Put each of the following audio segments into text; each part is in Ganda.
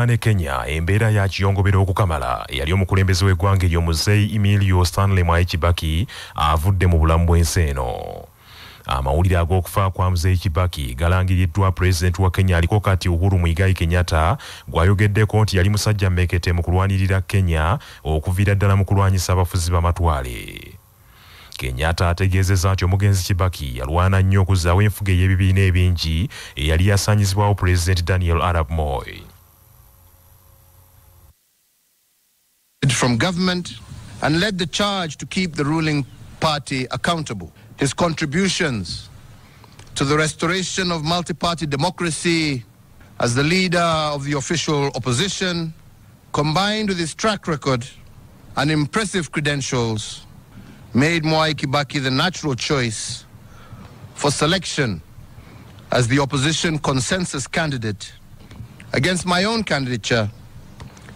uganda ne kenya. Embeera ya kiyongobera okukamala eyali omukulembeze w'eggwanga eryo muzeyi emilio stanley mwai kibaki avudde mu bulamu bw'ensi eno. Amawulire ag'okufa kwa muzeyi kibaki galangiriddwa pulezidenti wa kenya aliko kati uhuru muigai kenyatta gw'ayogeddeko nti yali musajja mmekete mu kulwanirira kenya okuviira ddala mu kulwanyisa abafuzi b'amatwale. Kenyatta ategeezezza nti omugenzi kibaki yalwana nnyo okuzzaawo enfuga ey'ebibiina ebingi eyali yasaanyizibwawo pulezidenti daniel arab moy from government and led the charge to keep the ruling party accountable. His contributions to the restoration of multi-party democracy as the leader of the official opposition, combined with his track record and impressive credentials, made Mwai Kibaki the natural choice for selection as the opposition consensus candidate against my own candidature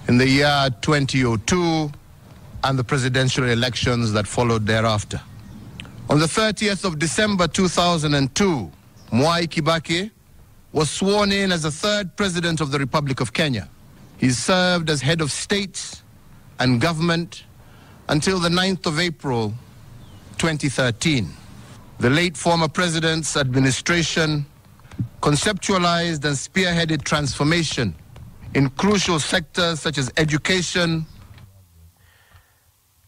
in the year 2002 and the presidential elections that followed thereafter. On the 30th of December 2002, Mwai Kibaki was sworn in as the third president of the Republic of Kenya. He served as head of state and government until the 9th of April 2013. The late former president's administration conceptualized and spearheaded transformation in crucial sectors such as education.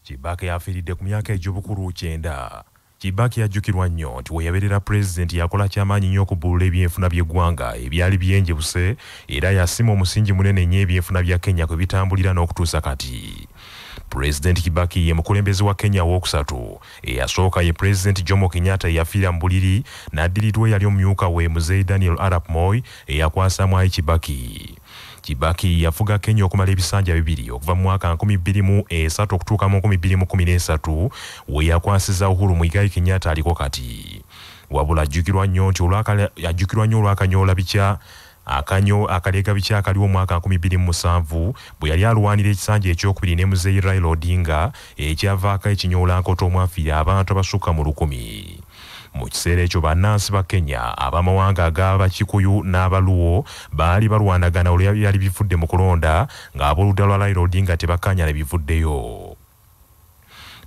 kibaki yafiiridde ku myaka egy'obukulu kyenda. Kibaki yajjukirwa nnyo nti weyabeerera pulezidenti yakola kyamaanyi nnyo okubbulula ebyenfuna by'eggwanga. Ebyali byenjebuse era yasima omusingi munene nnyo ebyenfuna bya kenya kwe bitambulira n'okutuusa kati. Pulezidenti kibaki ye mukulembeze wa kenya owookusatu eyasooka ye pulezidenti jomo kenyatta eyafiira mu buliri n'addirirwa eyali omumyuka we muzeyi daniel arap moy eyakwasamwayo kibaki kibaki yafuga kenya okumala ebisanja bibiri okuva mu mwaka 2003 okutuuka mu 2013 we yakwasiza uhuru muigai kenyatta aliko kati. Wabula ajjukirwa nnyo nti ajjukirwa nnyo olwakanyoola bikya akanyo akaleega bikya akaliwo omwaka 2007 bwe yali alwanira ekisanja ekyokubiri ne muzeyi raila odinga ekyavaako ekinyoolankoto omwafiira abantu abasukka mu lukumi mu kiseera ekyo bannansi ba kenya abamawanga ag'abakikuyu n'abaluwo baali balwanagana olwo byali bivudde mu kulonda ng'abooludda lwa raila odinga tebakkanya ne bivuddeyo.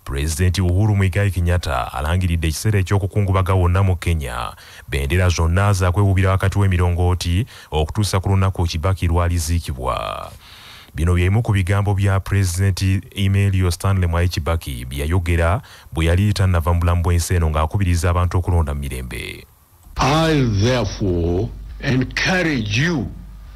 Pulezidenti uhuru muigai kenyatta alangiridde ekiseera ekyokukungubaga wonna mu kenya. Bendera zonna zakwewubira wakati w'emirongooti okutuusa ku lunaku kibaki lwaliziikibwa bino byemu ku bigambo bya pulezidenti emilio stanley mwai kibaki bye yayogera bwe yali tannava mu bulamu bw'ensi eno ng'akubiriza abantu okulonda mu mirembe I'll therefore encourage you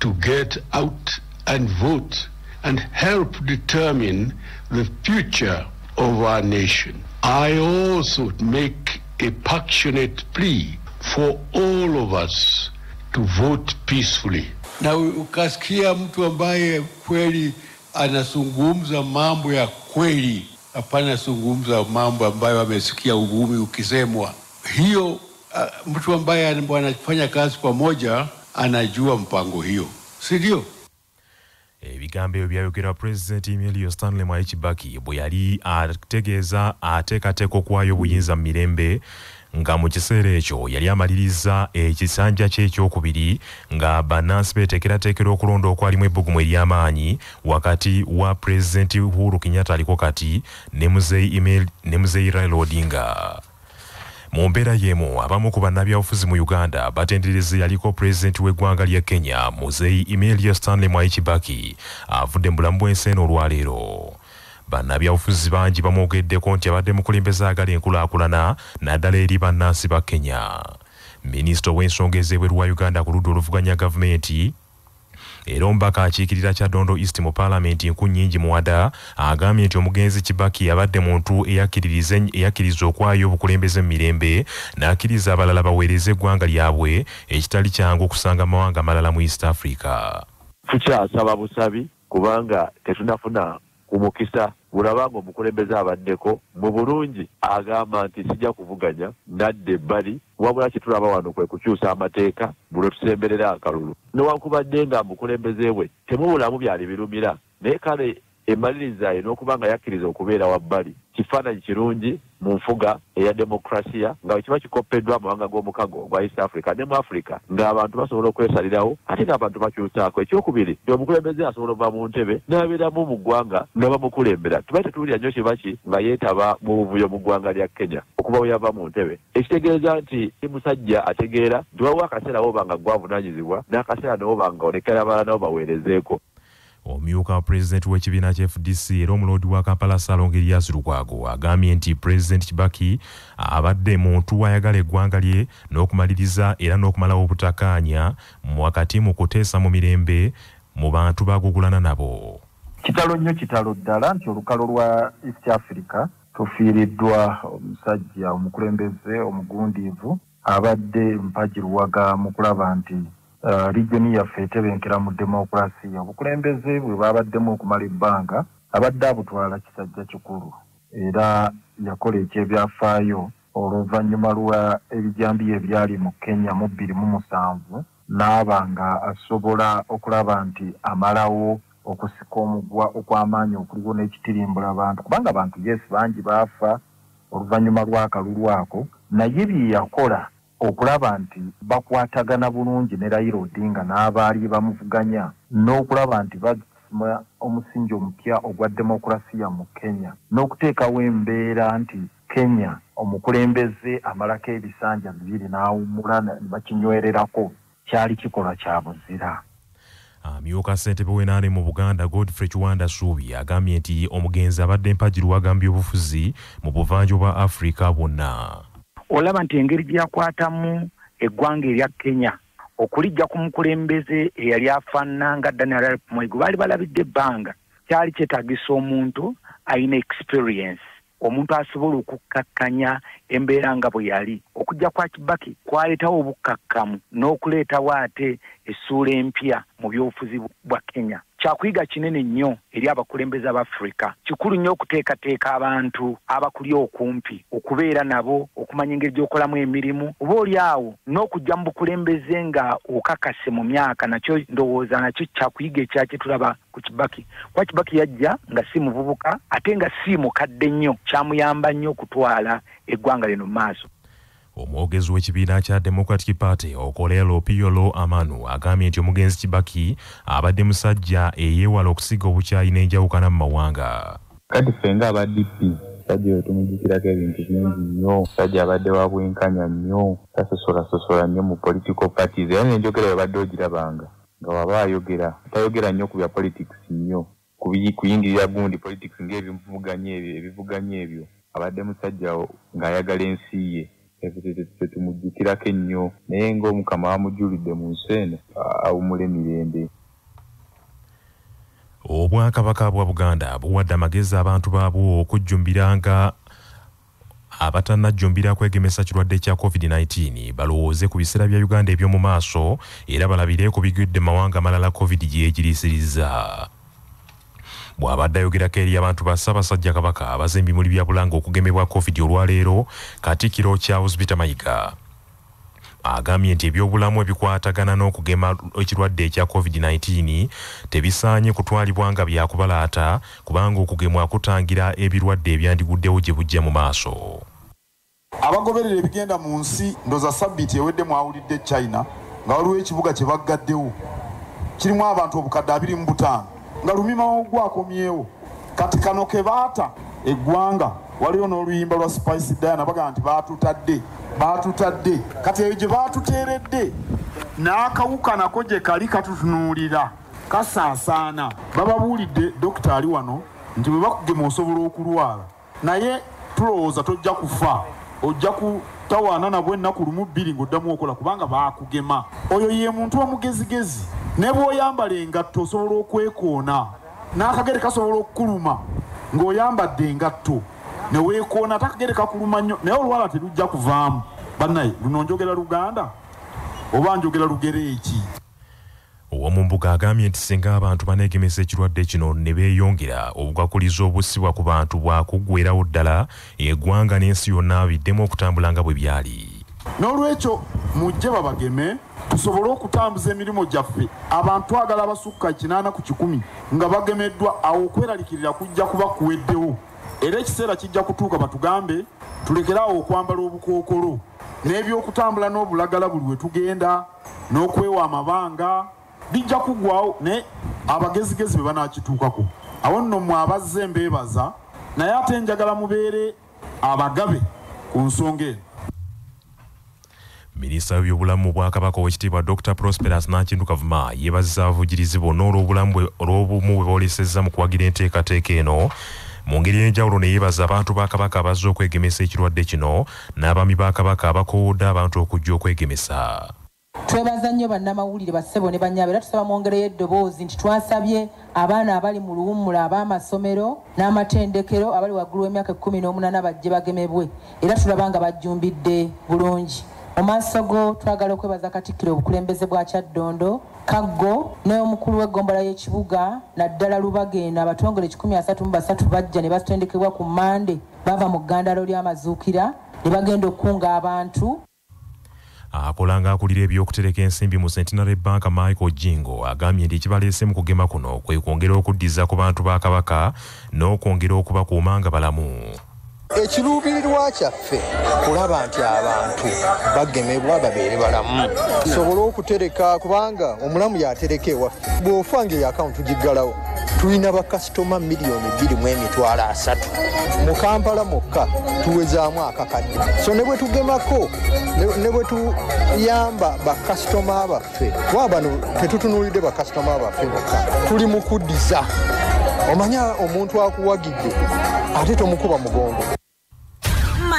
to get out and vote and help determine the future of our nation. I also make a passionate plea for all of us to vote peacefully. Na ukasikia mtu ambaye kweli anazungumza mambo ya kweli, hapana zungumza mambo ambayo amesikia uvumi ukisemwa. Hiyo uh, mtu ambaye anafanya kazi pamoja anajua mpango hiyo, si ndio? ebigambo ebyo byayogerwa pulezidenti emilio stanley mwaichibaki bwe yali ategeeza ateekateeka okuwaayo obuyinza mu mirembe nga mu kiseera ekyo yali amaliriza ekisanja kye ekyokubiri nga bannansi beeteekerateekera okulonda okwalimu ebbugumu ery'amaanyi wakati wa pulezidenti uhuru kenyatta aliko kati ne muzeyi raila odinga. Mu mbeera y'emu abamu ku bannabyabufuzi mu uganda batendereze yaliko pulezidenti w'eggwanga lya kenya muzeyi emilio stanley mwai kibaki avudde mu bulamu bw'ensi eno olwaleero bannabyabufuzi bangi bamwogeddeko nti abadde mukulembeze agala enkulaakulana naddala eri bannansi ba kenya. Minisita ow'ensonga ez'ebweru wa uganda ku ludda oluvuganya gavumenti era omubaka akiikirira kya dondo east mu paalamenti nku nnyingi muwada agambye nti omugenzi kibaki abadde muntu eyakkiriza okwayo obukulembeze mu mirembe n'akkiriza abalala baweereze eggwanga lyabwe ekitali kyangu okusanga mawanga malala mu east africa. Tukyasaba busabi kubanga tetunafuna ku mukisa bulabanga omukulembeze abaddeko mu bulungi agamba nti sijja kuvuganya nadda ebbali wabula kitulaba wano kwe kukyusa amateeka bulwe tusemberera akalulu. Newankubadde nga mukulembeze we temubulamu byali birumira naye kale emaliriza ye n'okuba nga yakkiriza okubeera wabbali kifaananyi kirungi mu nfuga eya demokrasiya nga kiba kikopeddwa amawanga g'omukago ogwa east africa ne mu africa ng'abantu basobola okwesalirawo ate ng'abantu bakyusaako ekyokubiri omukulembeze asobola okuva mu ntebe n'abeeramu mu ggwanga nga bamukulembera. Tuba tetuwulira nnyo kibaki nga yeetaba mu buvuyo mu ggwanga lya kenya okuba we yava mu ntebe. Ekitegeeza nti musajja ategeera nti waliwo akaseera woba nga gwavunaanyizibwa n'akaseera newoba nga onekera abalala nabo baweerezeeko omumyuka wa pulezidenti w'ekibiina kya fdc era omuloodi wa kampala salongo erias lukwago agambye nti pulezidenti kibaki abadde muntu ayagala eggwanga lye n'okumaliriza era n'okumalawo obutakkaanya wakati mu kuteesa mu mirembe mu bantu bagugulana nabo. Kitalo nnyo kitalo ddala nti olukalo lwa east africa tufiiriddwa omusajja omukulembeze omugundiivu abadde mpagiruwaga mu kulaba nti uh, regioni yaffe etebenkera mu demokulasiya obukulembeze bwe babaddemu okumala ebbanga abadde abutwala kisajja kikulu. Era yakola ekyebyafaayo oluvannyuma lwa ebijambiya ebyali mu kenya mu bbiri mu musanvu n'aba nga asobola okulaba nti amalawo okusika omugwa okw'amaanyi okuliwo n'ekitirimbula abantu. Kubanga abantu yes bangi baafa oluvannyuma lw'akalulu ako naye bye yakola okulaba nti bakwatagana bulungi ne Raila Odinga n'abaali bamuvuganya n'okulaba nti basima omusingi omupya ogwa demokulasiya mu Kenya n'okuteekawo embeera nti Kenya omukulembeze amalako ebisanja bibiri n'awummula ne bakinywererako kyali kikolwa kya buzira. Amyuka ssentebe w'enaane mu buganda godfrey kiwanda suubi agambye nti omugenzi abadde mpagiru agambye obufuzi mu buvanjuba bwa afrika bwonna olaba nti engeri gyakwatamu eggwanga erya kenya okulijja ku mukulembeze eyali afaanana nga daniel arap moi gwe baali balabidde ebbanga. Kyali kyetagisa omuntu alina experience. Omuntu asobola okukkakkanya embeera nga bwe yali. Okujja kwa kibaki kwaleetawo obukakkamu n'okuleetawo ate essuula empya mu byobufuzi bwa kenya kyakuyiga kinene nnyo eri abakulembeze abafurika kikulu nnyo okuteekateeka abantu abakuli okumpi okubeera nabo okumanya engeri gy'okolamu emirimu oba oli awo n'okujja mu bukulembeze nga okakase mu myaka nakyo ndowooza nakyo kyakuyiga ekya kye tulaba ku kibaki. Kuba kibaki yajja nga si muvubuka ate nga si mukadde nnyo kyamuyamba nnyo okutwala eggwanga lino mu maaso omwogezi w'ekibiina kya democratic party okolelo piolo amanu agambye nti omugenzi kibaki abadde musajja eyeewala okusiga obukyayi n'enjawukana mu mawanga. Kati ffe nga aba dp musajja oyo tumujjukirako ebintu bingi nnyo musajja abadde wa bwenkanya nnyo tasosolasosola nnyo mu political parties. Era nenjogera webadde ogirabanga nga waba ayogera tayogera nnyo ku bya politics nnyo kuyingirira gundi politics ngaebivuganya ebyo ebivuganya ebyo. Abadde musajja ng'ayagala ensi ye tetumujjukirako ennyo naye ng'omukama wamujjulidde mu nsi eno awumula emirembe. Obwakabaka bwa buganda buwadde amagezi abantu baabwo okujjumbiranga abatannajjumbira kwegemesa kirwadde kya covid-19 balowooze ku biseera bya uganda eby'omu maaso era balabire ku bigwidde mawanga malala covid gyegiriisiriza bw'abadde ayogerako eri abantu ba ssaabasajja kabaka abaze ebimuli bya bulanga okugemebwa covid olwaleero katikkiro charles peter mayiga agambye nti ebyobulamu ebikwatagana n'okugema ekirwadde ekya covid-19 tebisaanye kutwalibwa nga byakubalaata kubanga okugemwa kutangira ebirwadde ebyandiguddewo gye bujja mu maaso. Abagoberera ebigenda mu nsi ndoza sabbiiti ewedde mwawulidde china nga waliwo ekibuga kye baggaddewo. Kirimu abantu obukadde abiri mu butaano nga lumimawo gwakomyewo kati kano ke baata eggwanga. Waliwo n'oluyimba lwa spice diana bagamba nti baatutadde baatutadde. Kati eyo gye baatuteeredde n'akawuka nako gye kali katutunuulira kasaasaana. Bababuulidde dokita ali wano nti bwe bakugema osobola okulwala naye tulowooza tojja kufa. Ojja kutawaana nabwo ennaku lumu bbiri ng'oddamu okola kubanga baakugema. Oyo ye muntu omugezigezi ne bw'oyambala engatto osobola okwekoona n'akagere kasobola okukuluma ng'oyambadde engatto ne weekoona ate akagere kakuluma nnyo naye olwala terujja kuvaamu. Bannaye luno njogera luganda oba njogera lugereeki ow'omumbuga agambye nti singa abantu baneegemesa ekirwadde kino ne beeyongera obugakuliza obusibwa ku bantu bwakuggwerawo ddala eggwanga n'ensi yonna biddemu okutambula nga bwe byali. N'olwekyo mujje babageme tusobole okutambuza emirimu gyaffe. Abantu twagala abasukka kinaana ku kikumi nga bagemeddwa awo okweraliikirira kujja kuba kuweddewo. Era ekiseera kijja kutuuka batugambe tulekerawo okwambala obukookolo. N'ebyokutambula n'obulagala buli we tugenda n'okwewa amabanga bijja kuggwawo naye abagezigezi be banakituukako awo nno mmwe abazze mbeebaza naye ate njagala mubeere abagabe ku nsonga eno minisita w'ebyobulamu mu bwakabaka owekitiibwa dr prosperous nakintu kavuma yeebazisa abavugirizi bonna olw'obulamu olw'obumu bwe boolesezza mu kuwagira enteekateeka eno. Mu ngeri y'enjawulo ne yeebaza abantu ba kabaka abazze okwegemesa ekirwadde kino n'abaami ba kabaka abakoowodde abantu okujja okwegemesa. Twebaza nnyo bannamawulire bassebo ne banyabo era tusaba mwongereyo eddoboozi nti twasabye abaana abali mu luwummula ab'amasomero n'amatendekero abali waggulu w'emyaka ekkumi n'omunaana bajje bagemebwe era tulaba nga bajjumbidde bulungi mu maaso go twagala okwebaza katikkiro obukulembeze bwa kyaddondo kaggo n'omukulu w'eggombolola y'ekibuga naddala lubageena abatongole 133 bajja ne batendekebwa ku mande bava mu ggandalo ly'amazuukira ne bagenda okukunga abantu. Akola ng'akulira ebyokutereka ensimbi mu centenary bank michael jingo agambye nti ekibaleese mu kugema kuno kwe kwongera okuddiza ku bantu ba kabaka n'okwongera okubakuuma nga balamu ekiruubirirwa kyaffe kulaba nti abantu bagemebwa babeere balamu. Tusobole okutereka kubanga omulamu yatereka ewaffe. Bw'ofa nga eyo akawunti giggalawo tulina bakasitoma miliyoni bbiri mu kampala mokka tuwezaamu akakadde. So ne bwe tugemako ne- bwe tuyamba bakasitoma baffe kuba bano tetutunuulidde bakasitoma baffe bokka. Tuli mu kuddiza. Omanya omuntu akuwagidde ate tomukuba mugongo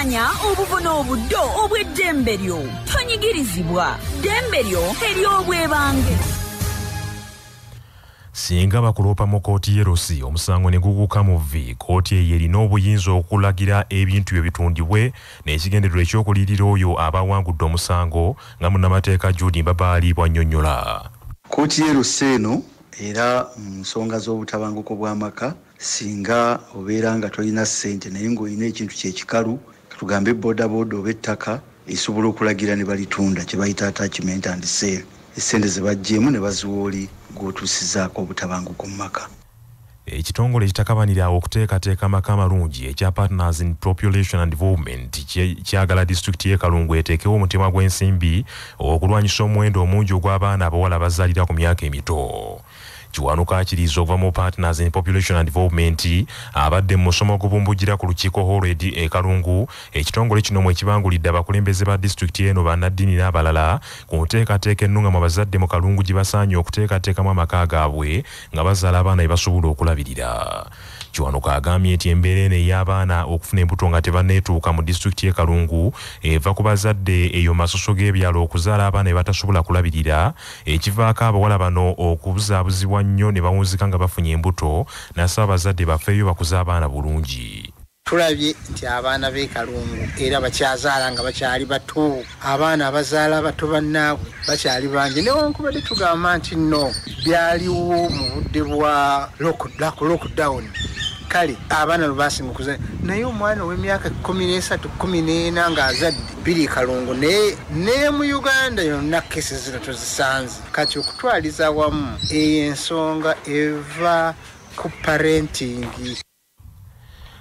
manya obuvuna obuddo obw'eddembe lyo tonyigirizibwa ddembe lyo ery'obwebange singa bakuloopa mu kooti y'erosi omusango ne guguka mu vi kooti eyo erina obuyinza okulagira ebintu bye bitundibwe n'ekigendererwa ekyokuliyirira oyo abawangudde omusango nga munnamateeka judy mbabaali bwannyonnyola kooti y'erusa eno era mu nsonga z'obutabanguko bw'amaka singa obeera nga tolina ssente naye ng'olina ekintu kyekikalu tugambe bodaboda oba ettaka esobola okulagira ne balitunda kye bayita attachment and sale. Essente ze baggyemu ne baziwa oli gw'otuusizaako obutabanguko mu maka ekitongole ekitakabanira okuteekateeka amaka amalungi ekya partners in population and development kyagala disitulikiti y'e kalungu eteekewo omutima gw'ensimbi okulwanyisa omuwendo omungi ogw'abaana abawala bazaalira ku myaka emito kiwanuka akiriza okuva mu partners in population and development abadde mu musomo ogubumbujira ku lukiiko holred e kalungu. Ekitongole kino mwe kibangulidde abakulembeze ba disitulikiti eno bannaddiini n'abalala ku nteekateeka ennungamu abazadde mu kalungu gye basaanye okuteekateekamu amaka gaabwe nga bazaala abaana be basobola okulabirira kiwanuka agambye nti embeera eno ey'abaana okufuna embuto nga tebanneetuuka mu disitulikiti y'e kalungu eva ku bazadde eyo masoso g'ebyalo okuzaala abaana be batasobola kulabirira. Ekivaako abawala bano okubuzaabuzibwa nnyo ne bawunzika nga bafunye embuto nasaba abazadde bafeeyo bakuze abaana bulungi. Tulabye nti abaana b'e kalungu era bakyazaala nga bakyali bato abaana abazaala bato bannaabwe bakyali bangi. Newankubadde tugamba nti no byaliwo mu budde bwa lock- lockdown kale abaana lwe basinga okuza naye omwana ow'emyaka kumi n'esatu kumi n'ena ng'azadde biri kalungu naye ne mu uganda yonna kesi zino tozisanze kati okutwaliza wamu eyo ensonga eva ku parentingi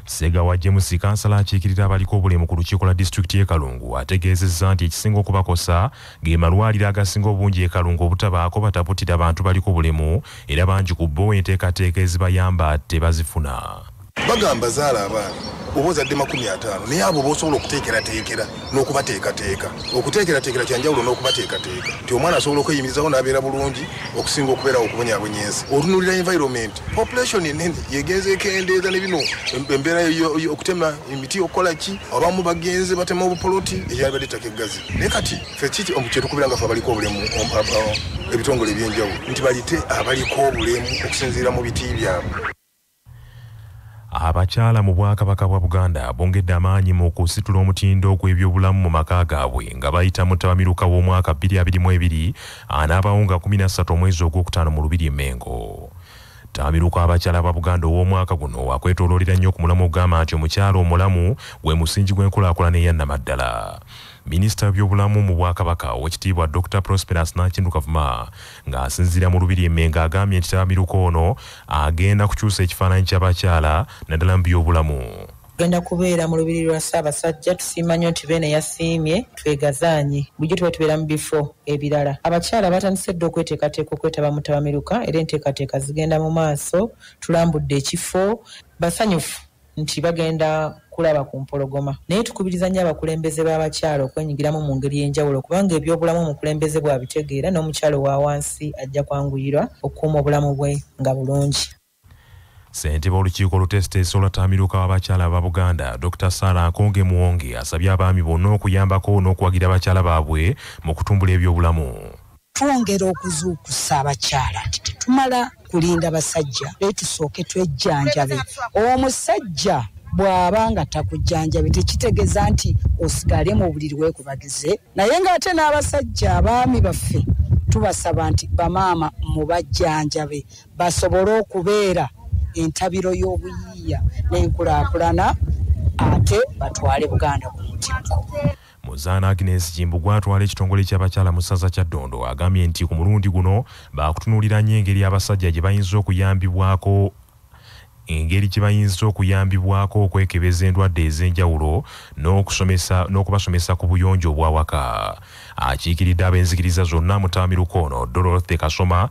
segawa james kansala akiikirira abaliko obulemu ku lukiiko lwa disitulikiti y'e kalungu. Ategeezezza nti ekisinga okubakosa ge malwaliro agasinga obungi e kalungu obutabaako bataputira bantu baliko obulemu era bangi ku bo enteekateeka ezibayamba tebazifuna bagamba zaala abaana oba ozadde makumi ataano naye abo bosobola okuteekerateekera n'okubateekateeka okuteekerateekera kyanjawulo n'okubateekateeka. Nti omwana asobola okweyimirizawo n'abeera bulungi okusinga okubeerawo okubonyaabonya ensi otunulira environment population enene yegenza ekendeeza ne bino em- embeera okutema emiti okukola ki? Abamu bagenze batema obupoloti eryalibadde ettaka eggazi. Naye kati fe kiki kyetukubira nga fe abaliko obulemu ebitongole ebyenjawulo? Nti balite abaliko obulemu okusinziira mu biti byabwe abakyala mu bwakabaka bwa buganda bongedde amaanyi mu kusitula omutindo gw'ebyobulamu mu maka gaabwe nga bayita mu tabamiruka w'omwaka 2022 anaabawo nga 13 omwezi ogwokutaano mu lubiri emengo tabamiruka abakyala ba buganda ow'omwaka guno akwetooloolera nnyo ku mulamu ogamba nti omukyala omulamu gwe musingi gw'enkulaakulana eyannamaddala minisita w'ebyobulamu mu bwakabaka owekitiibwa dr prosperous nakindu kavuma ng'asinziira mu lubiri emmenga agambye nti tabamiruka ono agenda kukyusa ekifaananyi ky'abakyala naddala mu byobulamu. Genda kubeera mu lubiri lwa ssaabasajja tusiima nnyo nti beene yasiimye twegazaanye. Bulijjo tuba tubeera mu bifo ebirala. Abakyala batandise dde okweteekateeka okwetaba mu tabamiruka era enteekateeka zigenda mu maaso tulambudde ekifo basanyufu nti bagenda kulaba ku mpologoma. Naye tukubiriza nnyo abakulembeze b'abakyala okwenyigiramu mu ngeri y'enjawulo kubanga ebyobulamu omukulembeze bw'abitegeera n'omukyalo wa wansi ajja kwanguyirwa okukuuma obulamu bwe nga bulungi. Ssentebe olukiiko olutesiteesa olwatamiruka w'abakyala ba buganda dr. Sara nkonge muwonge asabye abaami bonna okuyambako n'okuwagira abakyala baabwe mu kutumbula ebyobulamu. Twongera okuzuukusa abakyala nti tetumala kulinda basajja naye tusooke twejjanjabe. Omusajja bw'aba nga takujjanjabe tekitegeeza nti osigale mu buliri weekubagize naye ng'ate n'abasajja abaami baffe tubasaba nti bamaama mubajjanjabe basobole okubeera entabiro y'obuyiiya n'enkulaakulana ate batwale buganda ku mutimko muzaana agnes kimbugwa atwala ekitongole ky'abakyala mu ssaza kya ddondo agambye nti ku mulundi guno baakutunuulira nnyo engeri abasajja gye bayinza okuyambibwako engeri gye bayinza okuyambibwako okwekebeza endwadde ez'enjawulo n'okusomesa n'okubasomesa ku buyonjo obwawaka. Akiikiridde ab'enzikiriza zonna mu taamiruko ono dorothy kasoma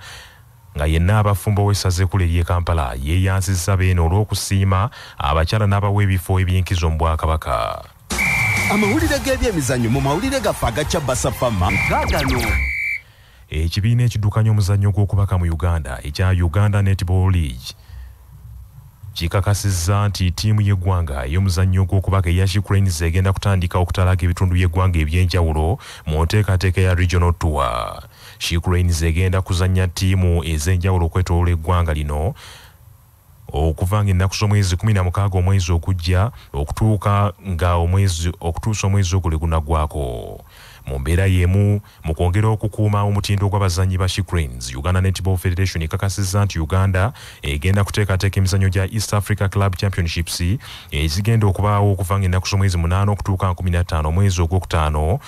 nga yenna abafumbo w'essaza ekkulu ery'e kampala yeeyansizza beene olw'okusiima abakyala n'abawa ebifo eby'enkizo mu bwakabaka. Amawulire g'ebyemizannyo mu mawulire gaffe agacya basafama gaagano ekibiina ekiddukanya omuzannyo gw'okubaka mu uganda ekya uganda netball league kikakasizza nti ttiimu y'eggwanga ey'omuzannyo gw'okubaka eya shicranes egenda kutandika okutalaga ebitundu by'eggwanga eby'enjawulo mu nteekateeka ya regional tour. Shicranes egenda kuzannya ttiimu ez'enjawulo okwetoolola eggwanga lino okuva nga ennaku z'omwezi 16 omwezi ogujja okutuuka nga omwezi okutuusa omwezi ogwo gunaggwako mu mbeera y'emu mu kwongera okukuuma omutindo gw'abazannyi ba shicranes uganda netball federation ekakasizza nti uganda egenda kuteekateeka emizannyo gya east africa club championships ezigenda okubaawo okuva nga ennaku z'omwezi 8 okutuuka 15 omwezi ogwokutaano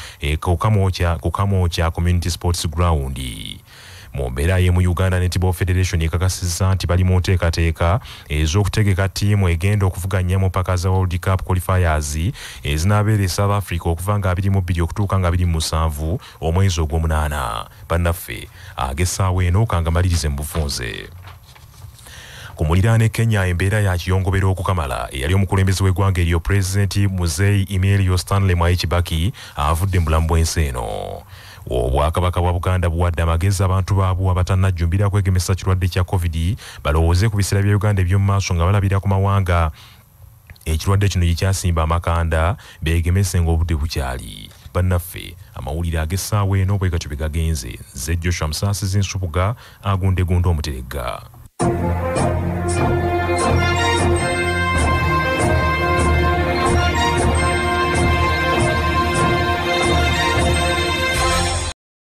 ku kamwokya community sports ground mu mbeera y'emu uganda netball federation ekakasizza nti bali mu nteekateeka ez'okutegeka ttiimu egenda okuvuganya mu paka za world cup qualifiers ezinaabeera e south africa okuva nga 22 okutuuka nga 27 omwezi ogw'omunaana. Bannaffe ag'essaawa eno kangamalirize mu bufunze. Ku muliraano e kenya embeera ya kiyongobera okukamala. Eyali omukulembeze w'eggwanga eryo pulezidenti muzeyi emilio stanley mwai kibaki avudde mu bulamu bw'ensi eno obwakabaka bwa buganda buwadde amagezi abantu baabwo abatannajjumbira kwegemesa kirwadde kya covid balowooze ku biseera bya uganda eby'omu maaso nga balabira ku mawanga. Ekirwadde kino gikyasimba amakanda beegemese ng'obudde bukyali. Bannaffe amawulire ag'essaawa eno bwe gatyo bwe gagenze. Nze joshua musaasizi nsubuga agundegunda omuteregga